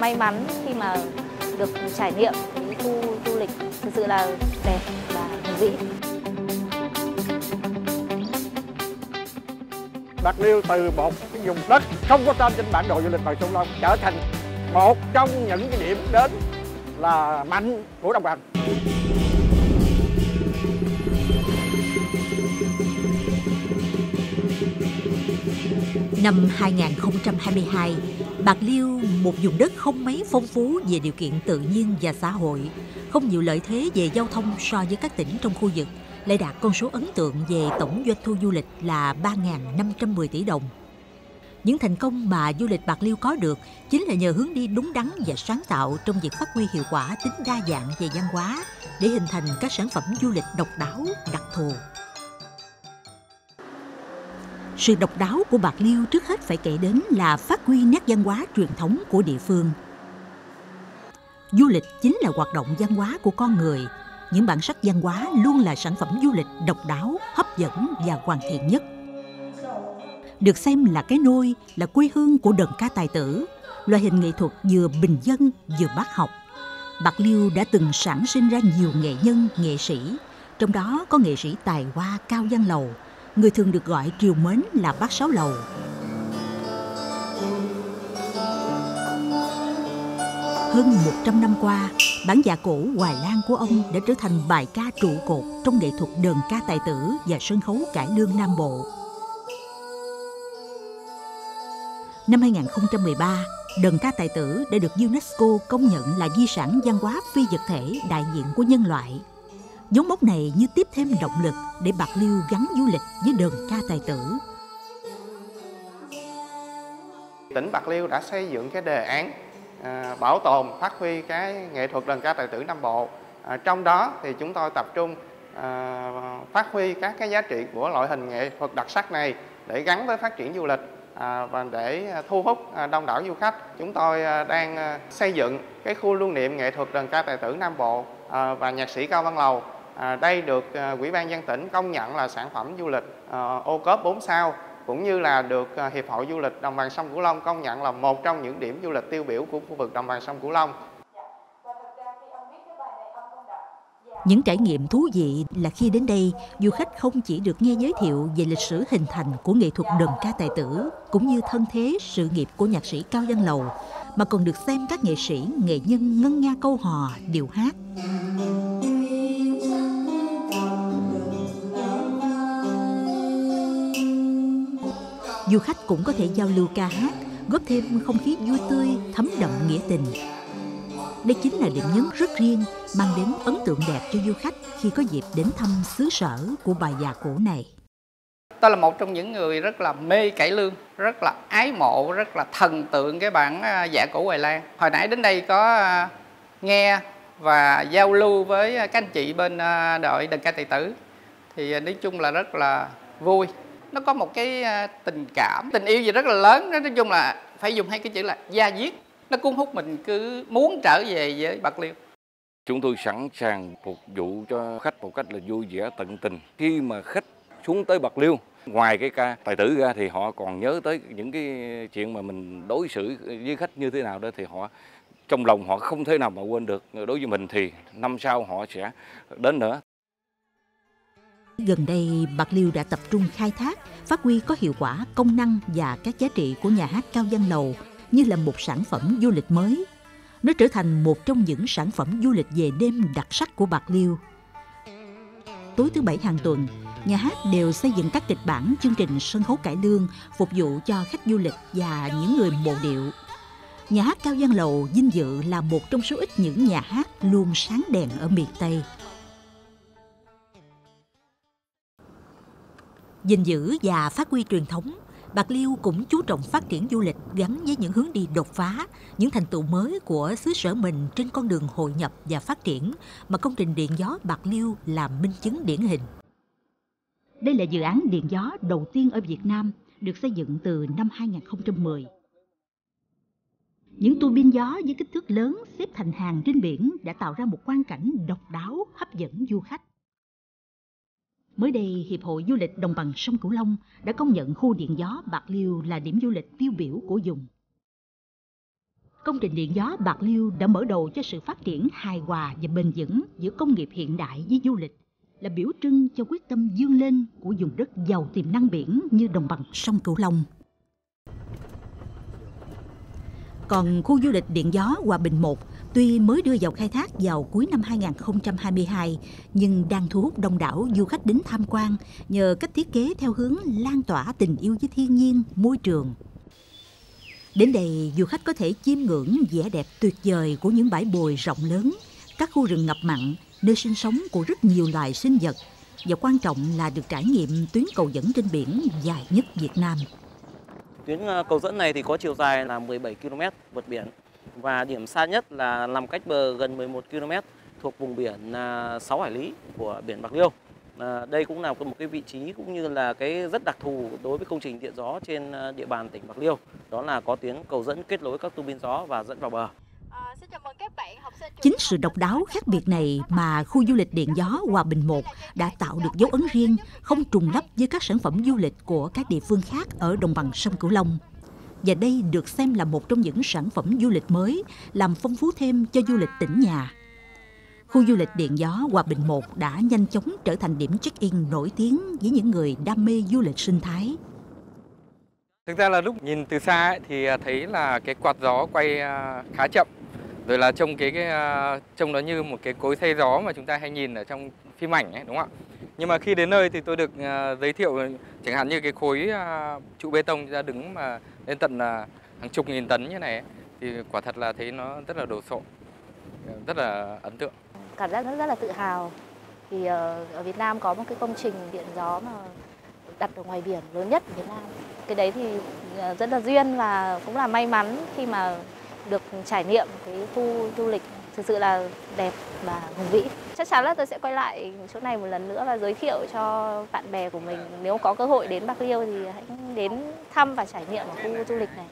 may mắn khi mà được trải nghiệm cái khu du lịch thực sự là đẹp và hùng vĩ. Bạc Liêu từ một cái vùng đất không có tên trên bản đồ du lịch bằng sông Long trở thành một trong những cái điểm đến là mạnh của đồng bằng. Năm 2022, Bạc Liêu, một vùng đất không mấy phong phú về điều kiện tự nhiên và xã hội, không nhiều lợi thế về giao thông so với các tỉnh trong khu vực, lại đạt con số ấn tượng về tổng doanh thu du lịch là 3.510 tỷ đồng. Những thành công mà du lịch Bạc Liêu có được chính là nhờ hướng đi đúng đắn và sáng tạo trong việc phát huy hiệu quả tính đa dạng về văn hóa để hình thành các sản phẩm du lịch độc đáo, đặc thù. Sự độc đáo của Bạc Liêu trước hết phải kể đến là phát huy nét văn hóa truyền thống của địa phương. Du lịch chính là hoạt động văn hóa của con người. Những bản sắc văn hóa luôn là sản phẩm du lịch độc đáo, hấp dẫn và hoàn thiện nhất. Được xem là cái nôi, là quê hương của đờn ca tài tử, loại hình nghệ thuật vừa bình dân vừa bác học. Bạc Liêu đã từng sản sinh ra nhiều nghệ nhân, nghệ sĩ, trong đó có nghệ sĩ tài hoa Cao Văn Lầu, người thường được gọi triều mến là bác Sáu Lầu. Hơn 100 năm qua, bản dạ cổ Hoài Lan của ông đã trở thành bài ca trụ cột trong nghệ thuật đờn ca tài tử và sân khấu cải lương Nam Bộ. Năm 2013, đờn ca tài tử đã được UNESCO công nhận là di sản văn hóa phi vật thể đại diện của nhân loại. Dấu mốc này như tiếp thêm động lực để Bạc Liêu gắn du lịch với đờn ca tài tử. Tỉnh Bạc Liêu đã xây dựng cái đề án à, bảo tồn, phát huy cái nghệ thuật đờn ca tài tử Nam Bộ. À, trong đó thì chúng tôi tập trung à, phát huy các cái giá trị của loại hình nghệ thuật đặc sắc này để gắn với phát triển du lịch à, và để thu hút à, đông đảo du khách. Chúng tôi à, đang à, xây dựng cái khu lưu niệm nghệ thuật đờn ca tài tử Nam Bộ à, và nhạc sĩ Cao Văn Lầu. À, đây được quỹ Ủy ban dân tỉnh công nhận là sản phẩm du lịch à, ô cốp 4 sao cũng như là được à, Hiệp hội Du lịch Đồng bằng sông Cửu Long công nhận là một trong những điểm du lịch tiêu biểu của khu vực Đồng bằng sông Cửu Long. Những trải nghiệm thú vị là khi đến đây, du khách không chỉ được nghe giới thiệu về lịch sử hình thành của nghệ thuật đờn ca tài tử, cũng như thân thế sự nghiệp của nhạc sĩ Cao Văn Lầu, mà còn được xem các nghệ sĩ, nghệ nhân ngân nga câu hò, điệu hát. Du khách cũng có thể giao lưu ca hát, góp thêm không khí vui tươi, thấm đậm nghĩa tình. Đây chính là điểm nhấn rất riêng mang đến ấn tượng đẹp cho du khách khi có dịp đến thăm xứ sở của bà già cổ này. Tôi là một trong những người rất là mê cải lương, rất là ái mộ, rất là thần tượng cái bản à, dạ cổ Hoài Lan. Hồi nãy đến đây có à, nghe và giao lưu với à, các anh chị bên đội đờn ca tài tử thì nói chung là rất là vui nó có một cái ờ, tình cảm, tình yêu gì rất là lớn nói chung là phải dùng hai cái chữ là gia diết. Nó cuốn hút mình cứ muốn trở về với bạc liêu. Chúng tôi sẵn sàng phục vụ cho khách một cách là vui vẻ, tận tình. Khi mà khách xuống tới bạc liêu, ngoài cái ca tài tử ra thì họ còn nhớ tới những cái chuyện mà mình đối xử với khách như thế nào đó thì họ, trong lòng họ không thể nào mà quên được. Đối với mình thì năm sau họ sẽ đến nữa. Gần đây, Bạc Liêu đã tập trung khai thác, phát huy có hiệu quả công năng và các giá trị của nhà hát Cao Văn Lầu như là một sản phẩm du lịch mới. Nó trở thành một trong những sản phẩm du lịch về đêm đặc sắc của Bạc Liêu. Tối thứ Bảy hàng tuần, nhà hát đều xây dựng các kịch bản chương trình sân khấu cải lương phục vụ cho khách du lịch và những người mộ điệu. Nhà hát Cao Giang Lầu vinh dự là một trong số ít những nhà hát luôn sáng đèn ở miền Tây. Gìn giữ và phát huy truyền thống, Bạc Liêu cũng chú trọng phát triển du lịch gắn với những hướng đi đột phá, những thành tựu mới của xứ sở mình trên con đường hội nhập và phát triển mà công trình điện gió Bạc Liêu là minh chứng điển hình. Đây là dự án điện gió đầu tiên ở Việt Nam, được xây dựng từ năm 2010. Những tua bin gió với kích thước lớn xếp thành hàng trên biển đã tạo ra một quang cảnh độc đáo hấp dẫn du khách. Mới đây, Hiệp hội Du lịch Đồng bằng sông Cửu Long đã công nhận khu điện gió Bạc Liêu là điểm du lịch tiêu biểu của vùng. công trình điện gió Bạc Liêu đã mở đầu cho sự phát triển hài hòa và bền vững giữa công nghiệp hiện đại với du lịch, là biểu trưng cho quyết tâm vươn lên của vùng đất giàu tiềm năng biển như đồng bằng sông Cửu Long. Còn khu du lịch điện gió Hòa Bình 1 tuy mới đưa vào khai thác vào cuối năm 2022 nhưng đang thu hút đông đảo du khách đến tham quan nhờ cách thiết kế theo hướng lan tỏa tình yêu với thiên nhiên, môi trường. Đến đây, du khách có thể chiêm ngưỡng vẻ đẹp tuyệt vời của những bãi bồi rộng lớn, các khu rừng ngập mặn, nơi sinh sống của rất nhiều loài sinh vật và quan trọng là được trải nghiệm tuyến cầu dẫn trên biển dài nhất Việt Nam. Tuyến ờ, cầu dẫn này thì có chiều dài là 17 km vượt biển và điểm xa nhất là nằm cách bờ gần 11 km thuộc vùng biển 6 hải lý của biển Bạc Liêu. À, đây cũng là một cái vị trí cũng như là cái rất đặc thù đối với công trình điện gió trên ờ, địa bàn tỉnh Bạc Liêu. Đó là có tuyến cầu dẫn kết nối các tua bin gió và dẫn vào bờ. Chính sự độc đáo khác biệt này mà khu du lịch điện gió Hòa Bình 1 đã tạo được dấu ấn riêng, không trùng lắp với các sản phẩm du lịch của các địa phương khác ở đồng bằng sông Cửu Long. Và đây được xem là một trong những sản phẩm du lịch mới, làm phong phú thêm cho du lịch tỉnh nhà. Khu du lịch Điện Gió Hòa Bình 1 đã nhanh chóng trở thành điểm check-in nổi tiếng với những người đam mê du lịch sinh thái. Thực ra là lúc nhìn từ xa ấy, thì à, thấy là cái quạt gió quay à, khá chậm rồi là trông cái, cái à, trông nó như một cái cối thay gió mà chúng ta hay nhìn ở trong phim ảnh ấy đúng không ạ nhưng mà khi đến nơi thì tôi được uh, giới thiệu ờ, chẳng hạn như cái khối uh, trụ bê tông ra đứng mà lên tận uh, hàng chục nghìn tấn như này ấy, thì quả thật là thấy nó rất là đồ sộ ờ, rất là ấn tượng. Cảm giác rất, rất là tự hào. Thì uh, ở Việt Nam có một cái công trình điện gió mà đặt ở ngoài biển lớn nhất ở Việt Nam. Cái đấy thì rất là duyên và cũng là may mắn khi mà được trải nghiệm cái khu du lịch thực sự là đẹp và hùng vĩ. Chắc chắn là tôi sẽ quay lại chỗ này một lần nữa và giới thiệu cho bạn bè của mình nếu có cơ hội đến Bạc Liêu thì hãy đến thăm và trải nghiệm ở khu du lịch này.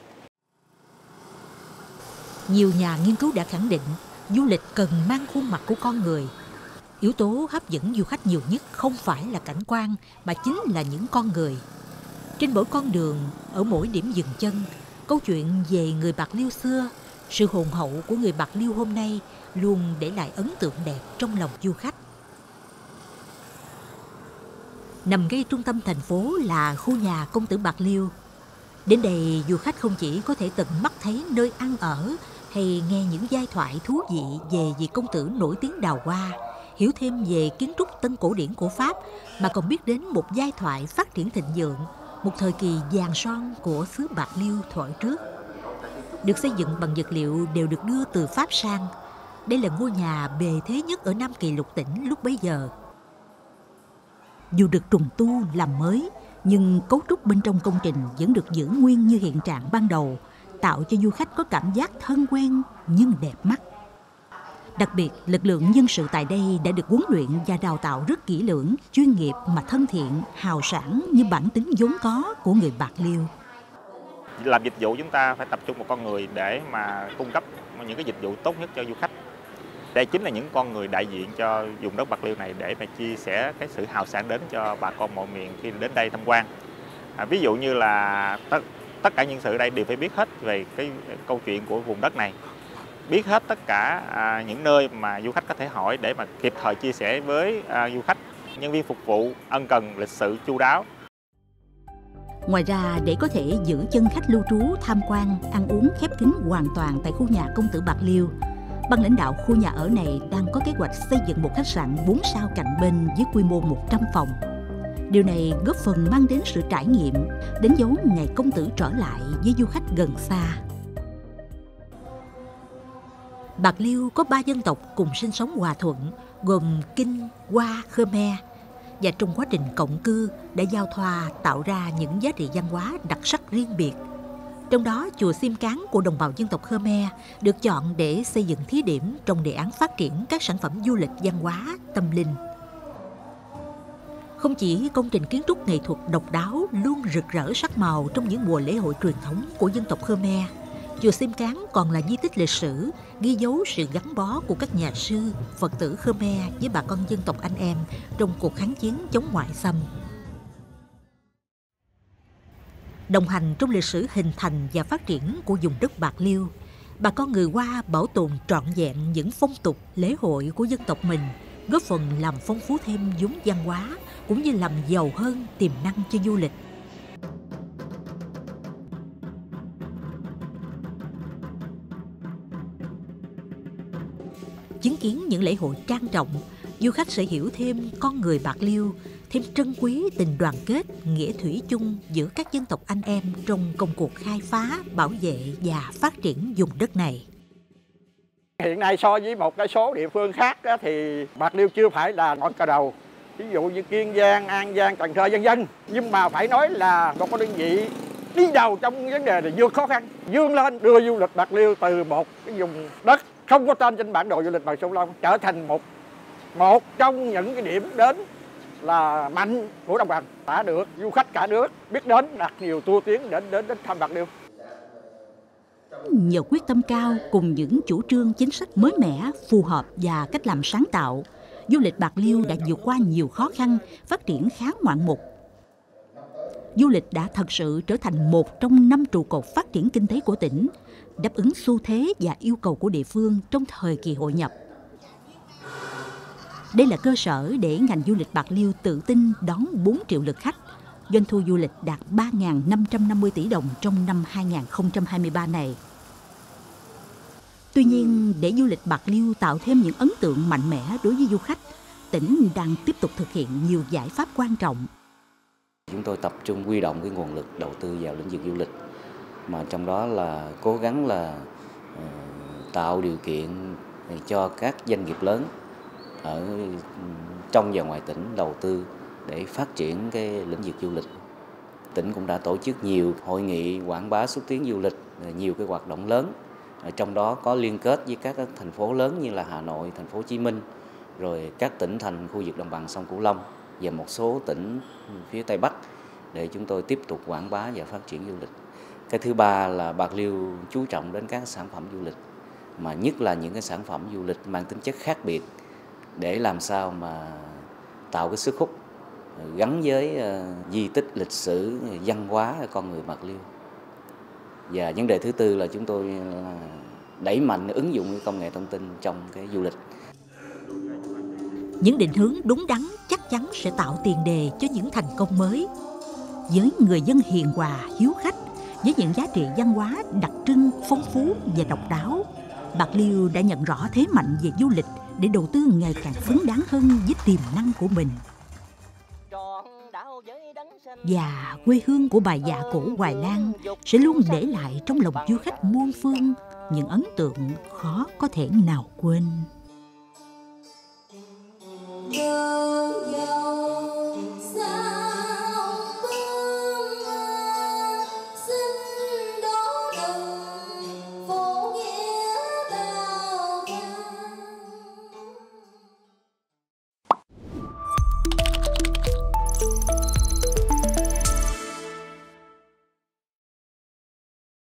Nhiều nhà nghiên cứu đã khẳng định du lịch cần mang khuôn mặt của con người. Yếu tố hấp dẫn du khách nhiều nhất không phải là cảnh quan mà chính là những con người. Trên mỗi con đường, ở mỗi điểm dừng chân, câu chuyện về người Bạc Liêu xưa sự hồn hậu của người Bạc Liêu hôm nay luôn để lại ấn tượng đẹp trong lòng du khách. Nằm ngay trung tâm thành phố là khu nhà công tử Bạc Liêu. Đến đây du khách không chỉ có thể tận mắt thấy nơi ăn ở hay nghe những giai thoại thú vị về vị công tử nổi tiếng đào hoa, hiểu thêm về kiến trúc tân cổ điển của Pháp mà còn biết đến một giai thoại phát triển thịnh vượng, một thời kỳ vàng son của xứ Bạc Liêu thuở trước được xây dựng bằng vật liệu đều được đưa từ Pháp sang. Đây là ngôi nhà bề thế nhất ở Nam Kỳ lục tỉnh lúc bấy giờ. Dù được trùng tu làm mới, nhưng cấu trúc bên trong công trình vẫn được giữ nguyên như hiện trạng ban đầu, tạo cho du khách có cảm giác thân quen nhưng đẹp mắt. Đặc biệt, lực lượng nhân sự tại đây đã được huấn luyện và đào tạo rất kỹ lưỡng, chuyên nghiệp mà thân thiện, hào sản như bản tính vốn có của người Bạc Liêu làm dịch vụ chúng ta phải tập trung một con người để mà cung cấp những cái dịch vụ tốt nhất cho du khách. Đây chính là những con người đại diện cho vùng đất Bạc Liêu này để mà chia sẻ cái sự hào sản đến cho bà con mọi miền khi đến đây tham quan. À, ví dụ như là tất, tất cả những sự đây đều phải biết hết về cái câu chuyện của vùng đất này. Biết hết tất cả à, những nơi mà du khách có thể hỏi để mà kịp thời chia sẻ với à, du khách nhân viên phục vụ ân cần lịch sự chu đáo. Ngoài ra, để có thể giữ chân khách lưu trú tham quan, ăn uống khép kín hoàn toàn tại khu nhà công tử Bạc Liêu, ban lãnh đạo khu nhà ở này đang có kế hoạch xây dựng một khách sạn 4 sao cạnh bên với quy mô 100 phòng. Điều này góp phần mang đến sự trải nghiệm, đánh dấu ngày công tử trở lại với du khách gần xa. Bạc Liêu có ba dân tộc cùng sinh sống hòa thuận, gồm Kinh, Hoa, Khmer – và trong quá trình cộng cư đã giao thoa tạo ra những giá trị văn hóa đặc sắc riêng biệt. Trong đó, chùa Sim Cán của đồng bào dân tộc Khmer được chọn để xây dựng thí điểm trong đề án phát triển các sản phẩm du lịch văn hóa, tâm linh. Không chỉ công trình kiến trúc nghệ thuật độc đáo luôn rực rỡ sắc màu trong những mùa lễ hội truyền thống của dân tộc Khmer, Chùa Sim Tráng còn là di tích lịch sử, ghi dấu sự gắn bó của các nhà sư, Phật tử Khmer với bà con dân tộc anh em trong cuộc kháng chiến chống ngoại xâm. Đồng hành trong lịch sử hình thành và phát triển của vùng đất Bạc Liêu, bà con người Hoa bảo tồn trọn vẹn những phong tục, lễ hội của dân tộc mình, góp phần làm phong phú thêm vốn văn hóa cũng như làm giàu hơn tiềm năng cho du lịch. Kiến những lễ hội trang trọng, du khách sẽ hiểu thêm con người Bạc Liêu, thêm trân quý tình đoàn kết, nghĩa thủy chung giữa các dân tộc anh em trong công cuộc khai phá, bảo vệ và phát triển vùng đất này. Hiện nay so với một cái số địa phương khác đó, thì Bạc Liêu chưa phải là ngọn cờ đầu. Ví dụ như Kiên Giang, An Giang, Cần Thơ vân vân. Nhưng mà phải nói là một cái đơn vị đi đầu trong vấn đề là vượt khó khăn, vươn lên đưa du lịch Bạc Liêu từ một cái vùng đất không có tên trên bản đồ du lịch bằng sông Long trở thành một một trong những cái điểm đến là mạnh của đồng bằng đã được du khách cả nước biết đến đặt nhiều tour tuyến đến đến đến thăm Bạc Liêu. Nhờ quyết tâm cao cùng những chủ trương chính sách mới mẻ, phù hợp và cách làm sáng tạo, du lịch Bạc Liêu đã vượt qua nhiều khó khăn, phát triển khá ngoạn mục. Du lịch đã thật sự trở thành một trong năm trụ cột phát triển kinh tế của tỉnh, đáp ứng xu thế và yêu cầu của địa phương trong thời kỳ hội nhập. Đây là cơ sở để ngành du lịch Bạc Liêu tự tin đón 4 triệu lượt khách. Doanh thu du lịch đạt 3.550 tỷ đồng trong năm 2023 này. Tuy nhiên, để du lịch Bạc Liêu tạo thêm những ấn tượng mạnh mẽ đối với du khách, tỉnh đang tiếp tục thực hiện nhiều giải pháp quan trọng. Chúng tôi tập trung quy động cái nguồn lực đầu tư vào lĩnh vực du lịch, mà trong đó là cố gắng là ờ, tạo điều kiện cho các doanh nghiệp lớn ở ừ, trong và ngoài tỉnh đầu tư để phát triển cái lĩnh vực du lịch. Tỉnh cũng đã tổ chức nhiều hội nghị quảng bá xúc tiến du lịch, ờ, nhiều cái hoạt động lớn. Trong đó có liên kết với các thành phố lớn như là Hà Nội, thành phố Hồ Chí Minh, rồi các tỉnh thành khu vực đồng bằng sông Cửu Long và một số tỉnh phía Tây Bắc để chúng tôi tiếp tục quảng bá và phát triển du lịch. Cái thứ ba là Bạc Liêu chú trọng đến các sản phẩm du lịch, mà nhất là những cái sản phẩm du lịch mang tính chất khác biệt để làm sao mà tạo cái sức hút gắn với ờ, di tích lịch sử, văn hóa con người Bạc Liêu. Và vấn đề thứ tư là chúng tôi ờ, đẩy mạnh ứng dụng công nghệ thông tin trong cái du lịch. Những định hướng đúng đắn chắc chắn sẽ tạo tiền đề cho những thành công mới. Với người dân hiền hòa, hiếu khách với những giá trị văn hóa đặc trưng, phong phú và độc đáo, bạc liêu đã nhận rõ thế mạnh về du lịch để đầu tư ngày càng xứng đáng hơn với tiềm năng của mình. Và quê hương của bài già cổ Hoài Lan sẽ luôn để lại trong lòng du khách muôn phương những ấn tượng khó có thể nào quên.